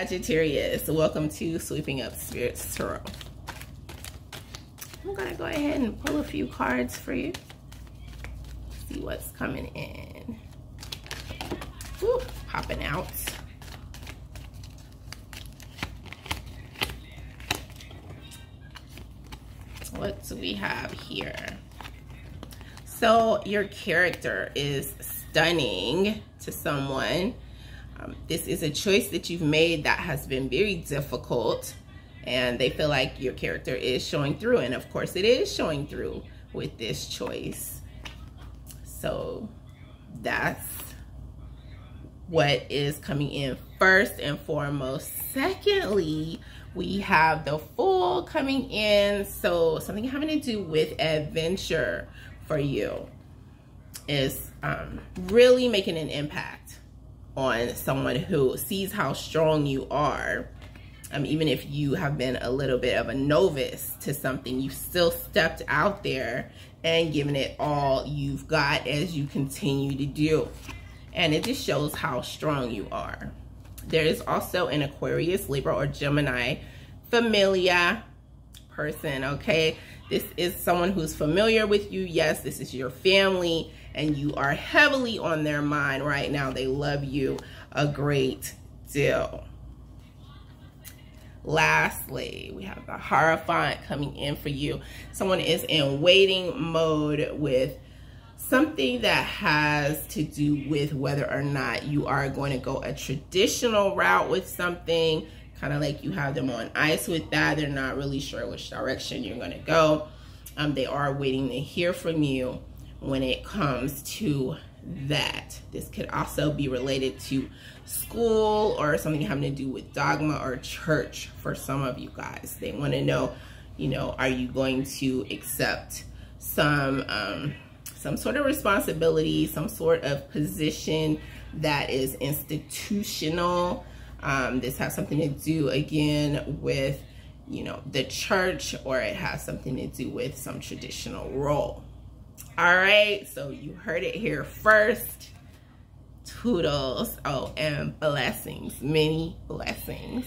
Sagittarius, welcome to Sweeping Up Spirits Tarot. I'm gonna go ahead and pull a few cards for you. See what's coming in. Ooh, popping out. What do we have here? So your character is stunning to someone um, this is a choice that you've made that has been very difficult and they feel like your character is showing through. And of course it is showing through with this choice. So that's what is coming in first and foremost. Secondly, we have the Fool coming in. So something having to do with adventure for you is um, really making an impact on someone who sees how strong you are. Um, even if you have been a little bit of a novice to something, you still stepped out there and given it all you've got as you continue to do. And it just shows how strong you are. There is also an Aquarius, Libra, or Gemini familia person, okay? This is someone who's familiar with you. Yes, this is your family and you are heavily on their mind right now. They love you a great deal. Lastly, we have the Hierophant coming in for you. Someone is in waiting mode with something that has to do with whether or not you are going to go a traditional route with something, kind of like you have them on ice with that. They're not really sure which direction you're going to go. Um, they are waiting to hear from you when it comes to that. This could also be related to school or something having to do with dogma or church for some of you guys. They want to know, you know, are you going to accept some um, some sort of responsibility, some sort of position that is institutional. Um, this has something to do again with, you know, the church or it has something to do with some traditional role. All right, so you heard it here first. Toodles. Oh, and blessings, many blessings.